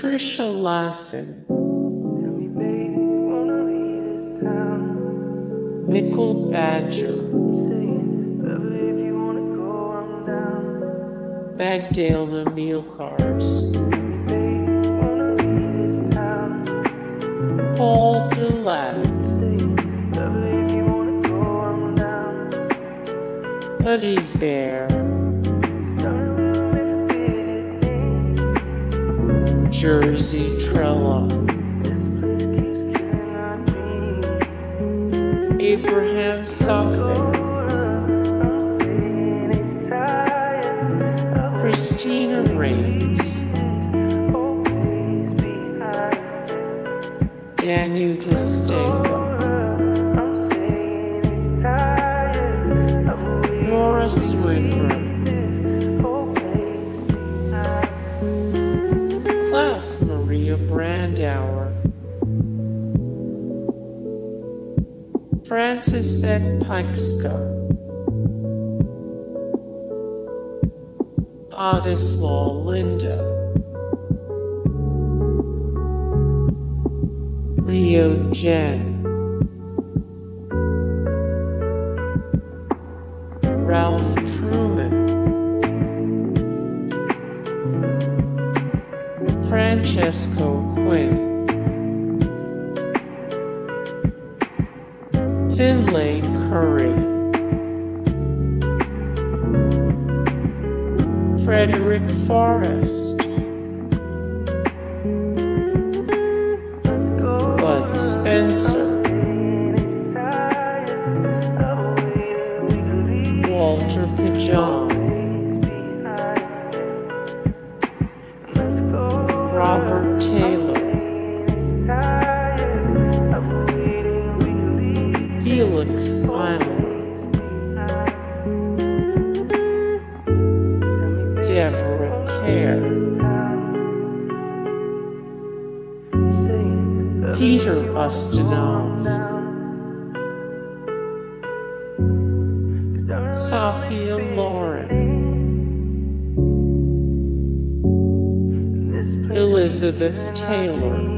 Patricia Laffan. Michał Bajor. Bagdale the meal cars. Paweł Deląg. Buddy Baer. Jerzy Trela. Abraham Sofaer. Cristina Raines. Danuta Stenka. Nora Swinburne. Klaus Maria Brandauer. Francis Z. Pikska. Bogusław Linda. Leo Genn. Francesco Quinn. Finlay Currie. Frederic Forrest. Bud Spencer. Walter Pidgeon. Felix Aylmer. Deborah Kerr. Peter Ustinov. Sophia Loren, Elizabeth Taylor.